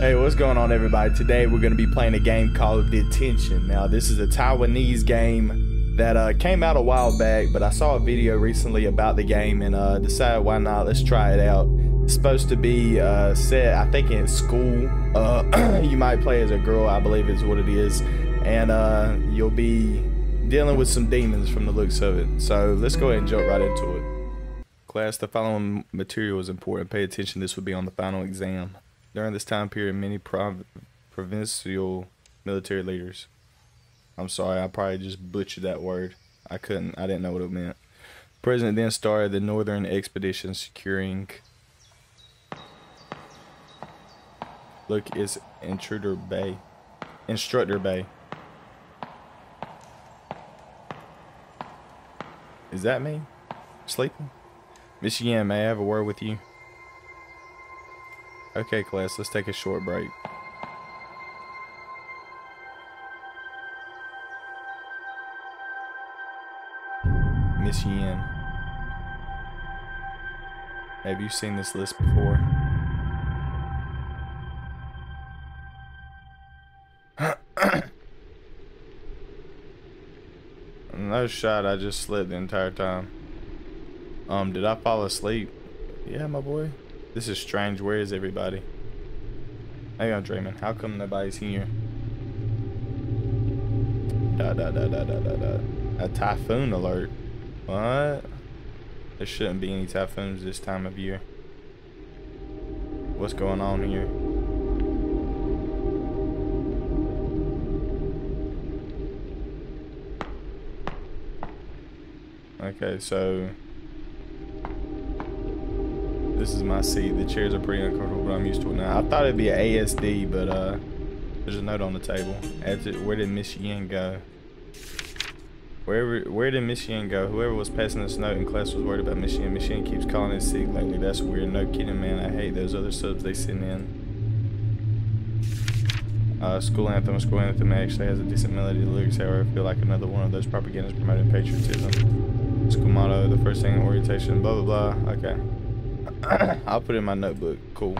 Hey, what's going on, everybody? Today we're going to be playing a game called Detention. Now, this is a Taiwanese game that uh, came out a while back, but I saw a video recently about the game and uh, decided why not? Let's try it out. It's supposed to be uh, set, I think, in school. Uh, you might play as a girl, I believe is what it is, and uh, you'll be dealing with some demons from the looks of it. So let's go ahead and jump right into it. Class, the following material is important. Pay attention. This would be on the final exam. During this time period, many prov- provincial military leaders. I'm sorry, I probably just butchered that word. I couldn't, I didn't know what it meant. President then started the northern expedition securing. Look, it's Intruder Bay. Instructor Bai. Is that me? Sleeping? Miss may I have a word with you? Okay, class, let's take a short break. Miss Yin. Have you seen this list before? no shot, I just slept the entire time. Um, did I fall asleep? Yeah, my boy. This is strange. Where is everybody? Maybe I'm dreaming. How come nobody's here? Da da da da da da da. A typhoon alert. What? There shouldn't be any typhoons this time of year. What's going on here? Okay, so this is my seat. The chairs are pretty uncomfortable, but I'm used to it now. I thought it'd be an ASD, but uh, there's a note on the table. where did Miss Yen go? Wherever, where did Miss Yen go? Whoever was passing this note in class was worried about Miss Yen. Miss Yen keeps calling in sick lately. That's weird. No kidding, man. I hate those other subs they send in. Uh, school anthem. School anthem actually has a decent melody. The lyrics, however, feel like another one of those propagandas promoting patriotism. School motto, the first thing in orientation, blah, blah, blah. Okay. I'll put in my notebook. Cool.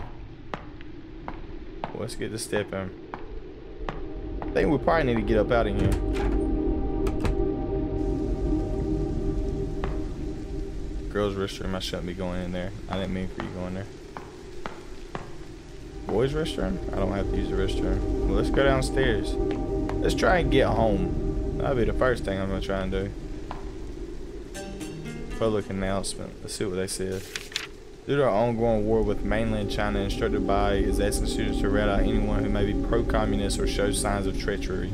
Let's get the step in. I think we probably need to get up out of here. Girls' restroom, I shouldn't be going in there. I didn't mean for you going there. Boys' restroom? I don't have to use the restroom. Well, let's go downstairs. Let's try and get home. That'll be the first thing I'm going to try and do. Public announcement. Let's see what they said. Due to our ongoing war with mainland China, instructed by is asking students to rat out anyone who may be pro-communist or show signs of treachery.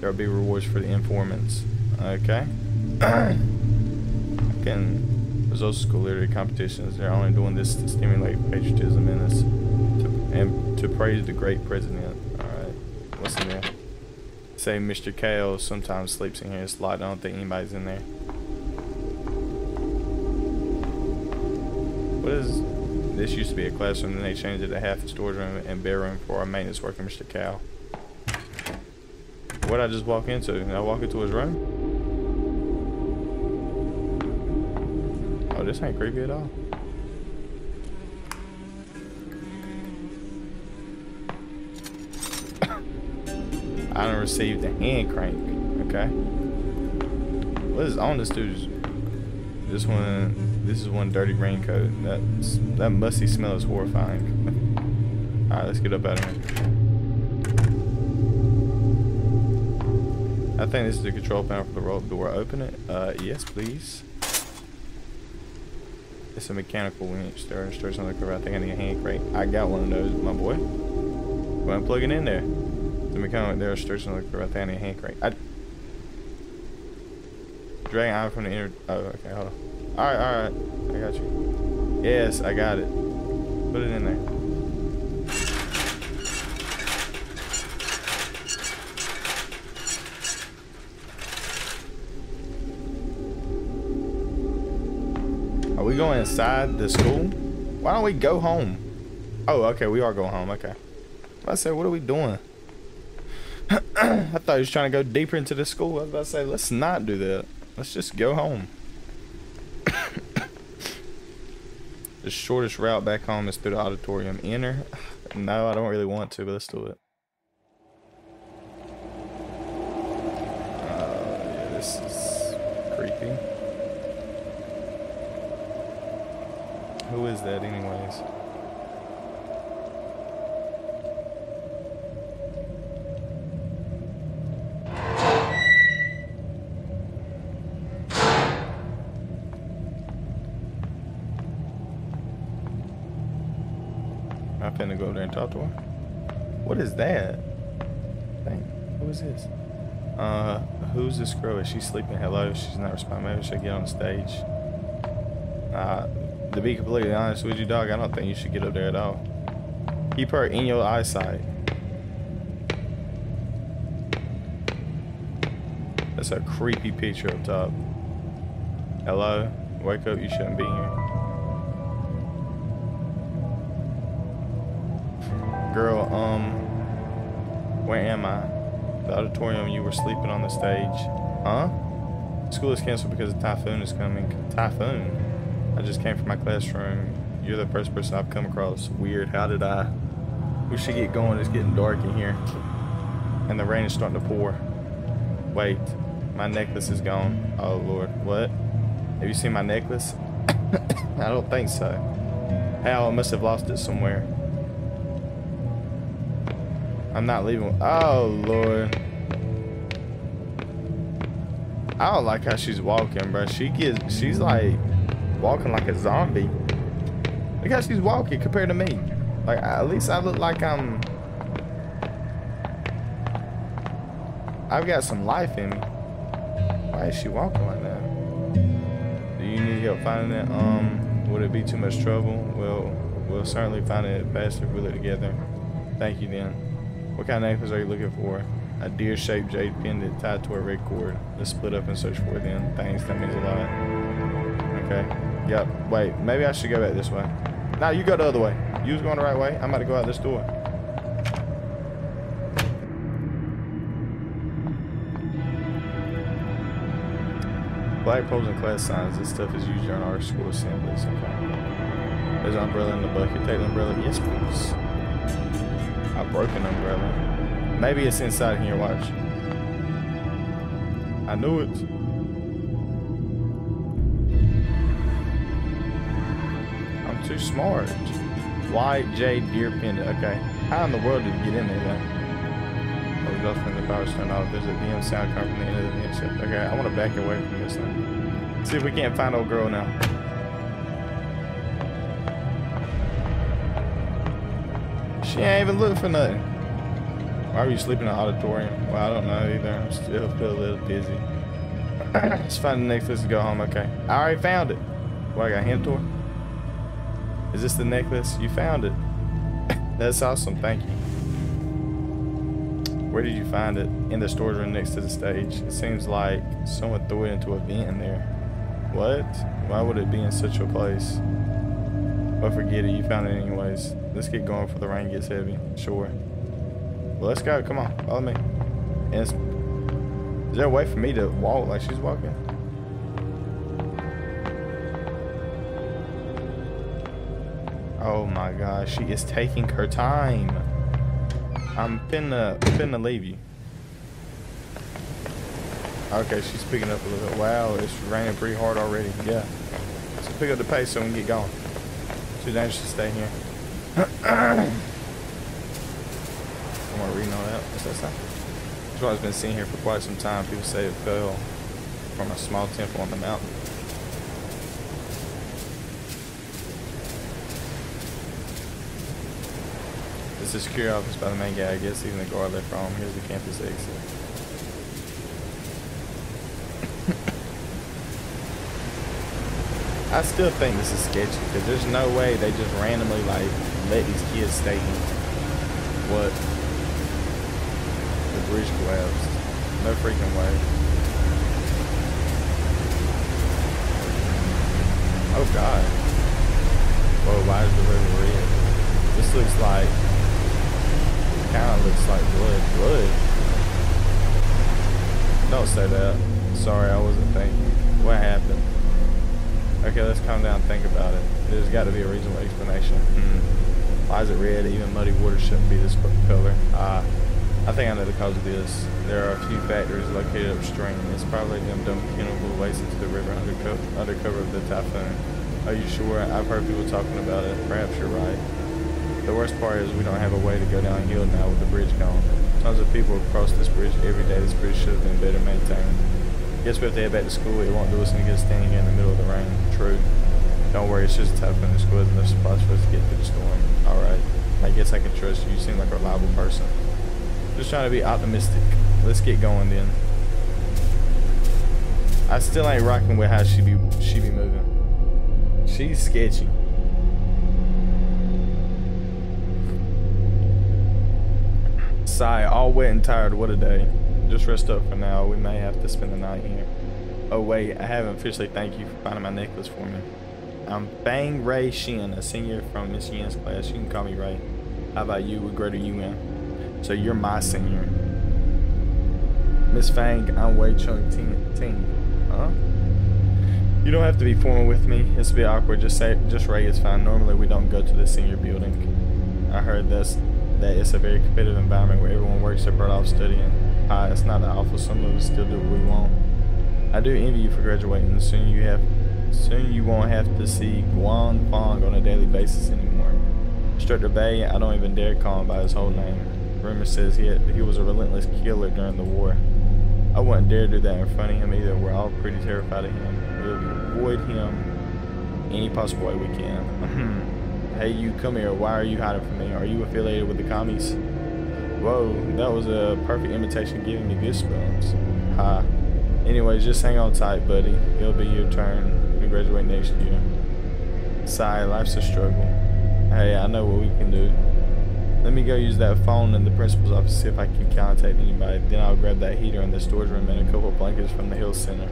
There will be rewards for the informants. Okay. Again, results of school literary competitions. They're only doing this to stimulate patriotism in us to, and to praise the great president. Alright. What's in there? Say Mr. Kale sometimes sleeps in here. It's locked. I don't think anybody's in there. What is this used to be a classroom, then they changed it to half a storage room and bedroom for our maintenance worker, Mr. Cow. What I just walk into? Did I walk into his room? Oh, this ain't creepy at all. I don't receive the hand crank. Okay. What is on this dude's? This one this is one dirty raincoat. That that musty smell is horrifying. Alright, let's get up out of here. I think this is the control panel for the roll door. Open it. Uh, yes, please. It's a mechanical winch. There are instructions on the cover. I think I need a hand crank. I got one of those, my boy. Go ahead and plug it in there. The mechanical. There are instructions on the cover. I think I need a hand crank. I drag iron from the inner. Oh, okay. Hold on. Alright, alright. I got you. Yes, I got it. Put it in there. Are we going inside the school? Why don't we go home? Oh, okay, we are going home. Okay. I said, what are we doing? I thought he was trying to go deeper into the school. I was about to say, let's not do that. Let's just go home. The shortest route back home is through the auditorium. Enter. No, I don't really want to, but let's do it. Uh, yeah, this is creepy. Who is that anyways? I'm finna go over there and talk to her. What is that? Dang, who is this? Uh, who's this girl? Is she sleeping? Hello, she's not responding. Maybe should get on stage. Uh, to be completely honest with you, dog, I don't think you should get up there at all. Keep her in your eyesight. That's a creepy picture up top. Hello? Wake up, you shouldn't be here. Auditorium, you were sleeping on the stage. Huh? School is canceled because a typhoon is coming. Typhoon? I just came from my classroom. You're the first person I've come across. Weird. How did I? We should get going. It's getting dark in here. And the rain is starting to pour. Wait. My necklace is gone. Oh, Lord. What? Have you seen my necklace? I don't think so. Hell, I must have lost it somewhere. I'm not leaving. Oh, Lord. I don't like how she's walking, bro. She gets, she's like walking like a zombie. Look how she's walking compared to me. Like, at least I look like I'm... I've got some life in me. Why is she walking like that? Do you need help finding it? Um, would it be too much trouble? Well, we'll certainly find it faster if we look together. Thank you, then. What kind of necklace are you looking for? A deer-shaped jade pendant tied to a red cord. Let's split up and search for it then. Thanks, that means a lot. Okay. Yep. Wait, maybe I should go back this way. Now you go the other way. You was going the right way. I'm about to go out this door. Black poles and class signs. This stuff is used during our school assemblies. Okay. There's an umbrella in the bucket. Take the umbrella. Yes, please. A broken umbrella. Maybe it's inside here. Watch. I knew it. I'm too smart. White jade deer pendant. Okay. How in the world did you get in there then? Oh, nothing. The power's turned off. There's a DM sound coming from the end of the mix. Okay, I want to back away from this thing. See if we can't find old girl now. She ain't even looking for nothing. Why were you sleeping in the auditorium? Well, I don't know either. I'm still feel a little dizzy. Let's find the necklace to go home. Okay. I already found it. What, I got a hint to her? Is this the necklace? You found it. That's awesome. Thank you. Where did you find it? In the storage room next to the stage. It seems like someone threw it into a vent in there. What? Why would it be in such a place? But forget it. You found it anyways. Let's get going before the rain gets heavy. Sure. Let's go. Come on. Follow me. Is there a way for me to walk like she's walking? Oh my gosh, she is taking her time. I'm finna, finna leave you. Okay, she's picking up a little bit. Wow, it's raining pretty hard already. Yeah. So pick up the pace so we can get going. Too dangerous to stay here. I want to read all that. What's that sound? This one's been seen here for quite some time. People say it fell from a small temple on the mountain. This is secure office by the main gate. I guess even the guard left home. Here's the campus exit. I still think this is sketchy because there's no way they just randomly like let these kids stay in. What? Bridge collapsed. No freaking way. Oh god. Whoa, why is the river red? This looks like kinda looks like blood. Blood? Don't say that. Sorry, I wasn't thinking. What happened? Okay, let's calm down and think about it. There's got to be a reasonable explanation. Hmm. Why is it red? Even muddy water shouldn't be this color. Uh, I think I know the cause of this. There are a few factories located upstream. It's probably them dumping chemical waste into the river under, co under cover of the typhoon. Are you sure? I've heard people talking about it. Perhaps you're right. The worst part is we don't have a way to go downhill now with the bridge gone. Tons of people cross this bridge every day. This bridge should have been better maintained. Guess we have to head back to school. It won't do us any good standing here in the middle of the rain. True. Don't worry, it's just a typhoon. The school has enough supplies for us to get through the storm. Alright. I guess I can trust you. You seem like a reliable person. Just trying to be optimistic. Let's get going then. I still ain't rocking with how she be she be moving. She's sketchy. Sigh, all wet and tired, what a day. Just rest up for now, we may have to spend the night here. Oh wait, I haven't officially thanked you for finding my necklace for me. I'm Fang Ray Shin, a senior from Miss Yen's class. You can call me Ray. How about you? What grade are you in? So you're my senior. Miss Fang, I'm Wei Chung Ting. Huh? You don't have to be formal with me. It's a bit awkward. Just say, just Ray is fine. Normally we don't go to the senior building. I heard this that it's a very competitive environment where everyone works their butt off studying. Uh, it's not that awful. Some of us still do what we want. I do envy you for graduating. Soon you have, soon you won't have to see Guan Fong on a daily basis anymore. Instructor Bai, I don't even dare call him by his whole name. Rumor says he had, he was a relentless killer during the war. I wouldn't dare do that in front of him either. We're all pretty terrified of him. We'll avoid him any possible way we can. Hmm. hey, you, come here. Why are you hiding from me? Are you affiliated with the commies? Whoa, that was a perfect imitation giving me goosebumps. Ha. Anyways, just hang on tight, buddy. It'll be your turn. We graduate next year. Sigh, life's a struggle. Hey, I know what we can do. Let me go use that phone in the principal's office, see if I can contact anybody. Then I'll grab that heater in the storage room and a couple blankets from the Hill Center.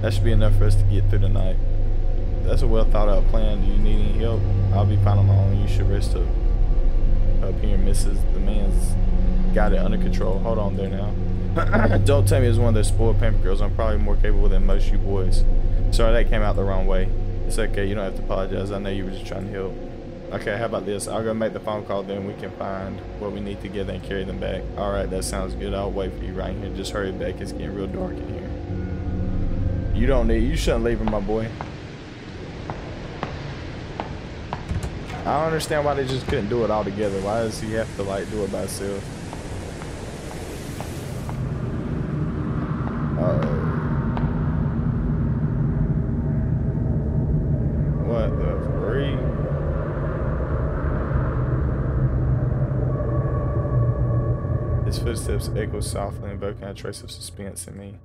That should be enough for us to get through the night. That's a well thought out plan. Do you need any help? I'll be fine on my own. You should rest up. Up here, Mrs. The man's got it under control. Hold on there now. Don't tell me it's one of those spoiled pampered girls. I'm probably more capable than most you boys. Sorry, that came out the wrong way. It's okay. You don't have to apologize. I know you were just trying to help. Okay, how about this? I'll go make the phone call, then we can find what we need to together and carry them back. Alright, that sounds good. I'll wait for you right here. Just hurry back. It's getting real dark in here. You don't need... You shouldn't leave him, my boy. I don't understand why they just couldn't do it all together. Why does he have to, like, do it by himself? Footsteps echoed softly, invoking a trace of suspense in me.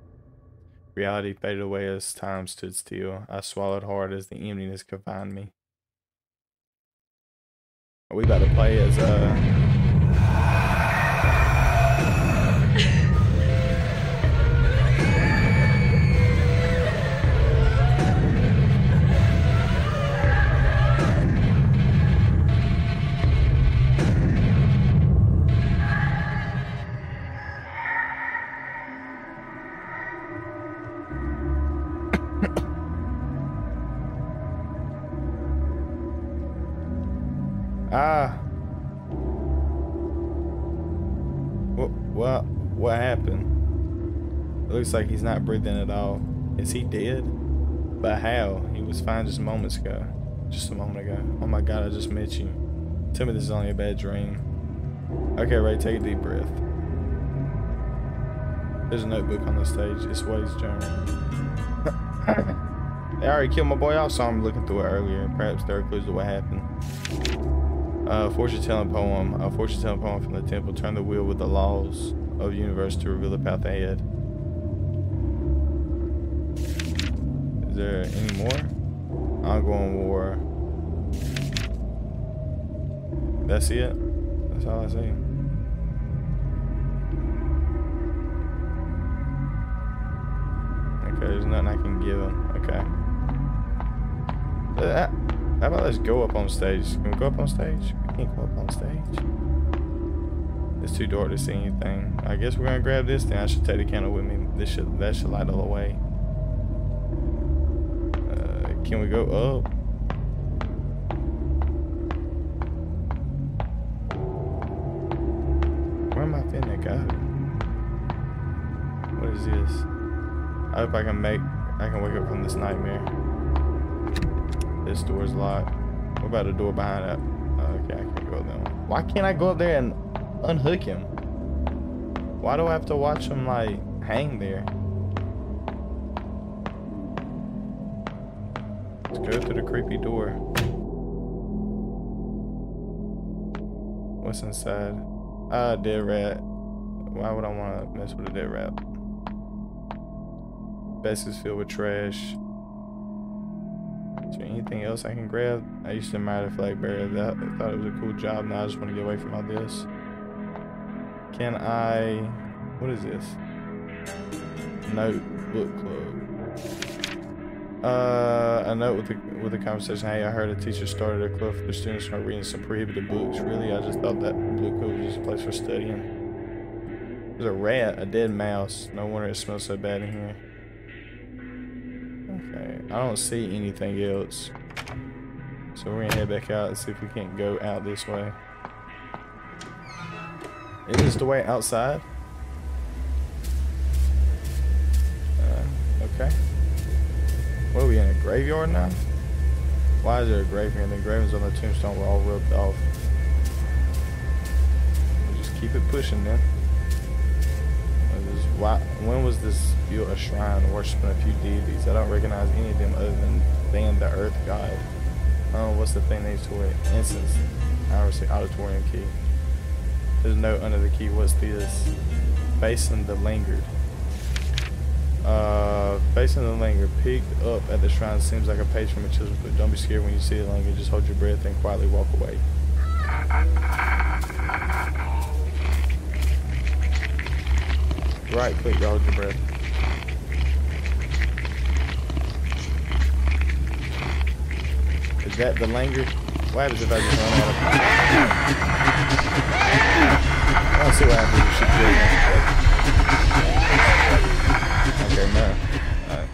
Reality faded away as time stood still. I swallowed hard as the emptiness confined me. Are we about to play as, uh... looks like he's not breathing at all. Is he dead? But how? He was fine just moments ago. Just a moment ago. Oh my god, I just met you. Tell me this is only a bad dream. Okay, Ray, take a deep breath. There's a notebook on the stage. It's Wade's journal. they already killed my boy off, so I'm looking through it earlier. Perhaps there are clues to what happened. Uh, fortune telling poem. A fortune telling poem from the temple. Turn the wheel with the laws of universe to reveal the path ahead. There any more? Ongoing war. That's it? That's all I see. Okay, there's nothing I can give him. Okay. Uh, how about let's go up on stage? Can we go up on stage? We can't go up on stage. It's too dark to see anything. I guess we're gonna grab this then. I should take the candle with me. This should that should light all the way. Can we go up? Where am I finna go? What is this? I hope I can make, I can wake up from this nightmare. This door's locked. What about the door behind that? Oh, okay, I can't go up there. Why can't I go up there and unhook him? Why do I have to watch him like hang there? Go through the creepy door. What's inside? Ah, dead rat. Why would I want to mess with a dead rat? Basket's filled with trash. Is there anything else I can grab? I used to admire the flag bearer. That, I thought it was a cool job. Now I just want to get away from all this. Can I... What is this? Note book club. Uh, a note with the with the conversation. Hey, I heard a teacher started a club for the students from reading some prohibited books. Really, I just thought that blue club was just a place for studying. There's a rat, a dead mouse. No wonder it smells so bad in here. Okay, I don't see anything else. So we're gonna head back out and see if we can't go out this way. Is this the way outside? Uh, okay. What are we in a graveyard now? Why is there a grave here? And the engravings on the tombstone were all ripped off. We'll just keep it pushing then. Why, when was this built a shrine worshiping a few deities? I don't recognize any of them other than than the earth god. Oh, what's the thing next to it? Incense. I say auditorium key. There's a note under the key. What's this? Facing the lingered. Uh, facing the lingered. Peeked up at the shrine seems like a page from a children's book. Don't be scared when you see the lingered. Just hold your breath and quietly walk away. Right click, hold your breath. Is that the langer? What happens if I just run out of I don't see what happens if she Okay, no. Right.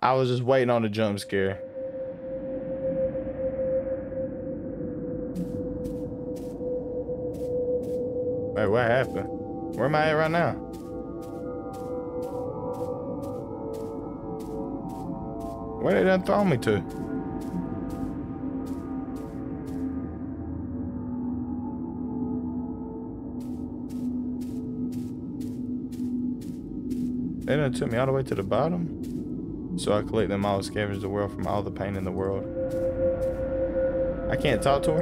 I was just waiting on the jump scare. Wait, what happened? Where am I at right now? Where did that throw me to? They done took me all the way to the bottom? So I collect them all, and scavenge the world from all the pain in the world. I can't talk to her?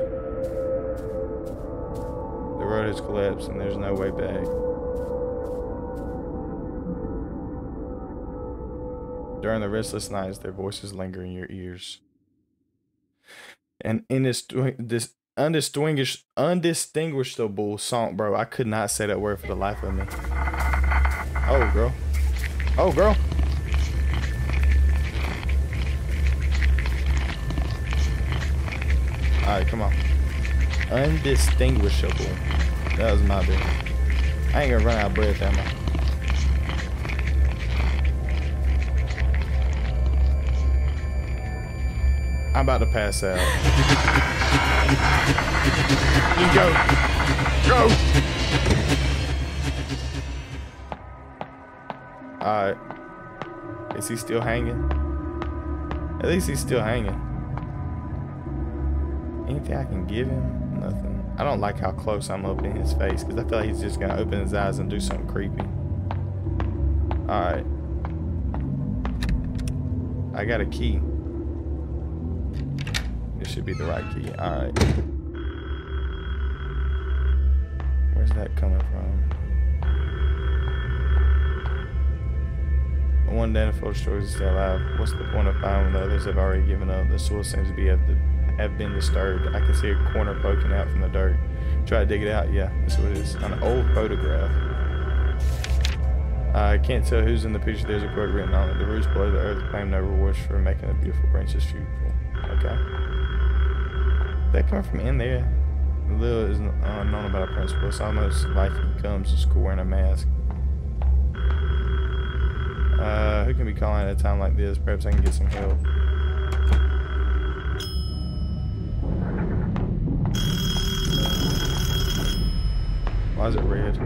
The road has collapsed and there's no way back. During the restless nights, their voices linger in your ears. And in this, this undistinguished, undistinguishable song, bro, I could not say that word for the life of me. Oh, girl. Oh, girl. All right, come on. Undistinguishable. That was my bad. I ain't gonna run out of breath, am I? I'm about to pass out. you go. Go. Alright. Is he still hanging? At least he's still hanging. Anything I can give him? Nothing. I don't like how close I'm up in his face because I feel like he's just going to open his eyes and do something creepy. Alright. I got a key This should be the right key. Alright. Where's that coming from? One Daniel stories is still alive. What's the point of finding when the others have already given up? The soil seems to be have, have been disturbed. I can see a corner poking out from the dirt. Try to dig it out. Yeah, that's what it is. An old photograph. I can't tell who's in the picture. There's a quote written on it. The roots below the earth claim no rewards for making the beautiful branches fruitful. Okay that come from in there. Lil is uh, known about a principal. It's almost like he comes to school wearing a mask. Uh, who can be calling at a time like this? Perhaps I can get some help. Why is it red?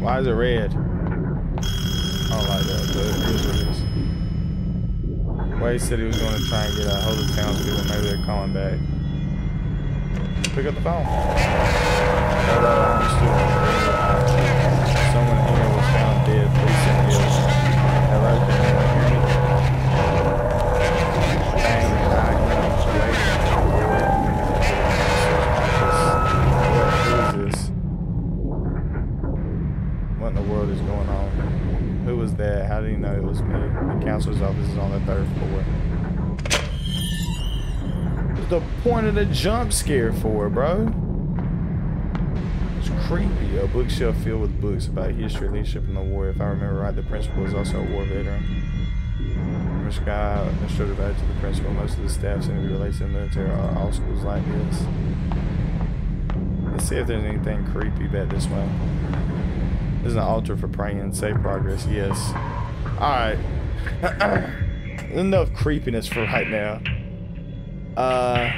Why is it red? I don't like that, but it is what it is. Wade said he was going to try and get a hold of townspeople. Maybe they're calling back. Pick up the phone. But, it was me? The counselor's office is on the third floor. What's the point of the jump scare for, bro? It's creepy. A bookshelf filled with books about history, leadership, and the war. If I remember right, the principal is also a war veteran. Mr. Guy administrative added to the principal. Most of the staff seem to be related to the military or all schools like this. Let's see if there's anything creepy back this way. There's an altar for praying. And save progress. Yes. Alright. Enough creepiness for right now. Uh,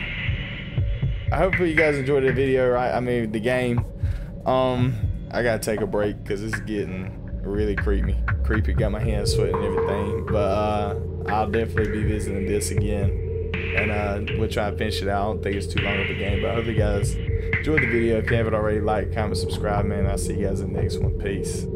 I hope you guys enjoyed the video, right? I mean, the game. Um, I gotta take a break because it's getting really creepy. Creepy. Got my hands sweating and everything. But uh, I'll definitely be visiting this again. And uh, we'll try and finish it out. I don't think it's too long of a game. But I hope you guys enjoyed the video. If you haven't already, like, comment, subscribe, man. I'll see you guys in the next one. Peace.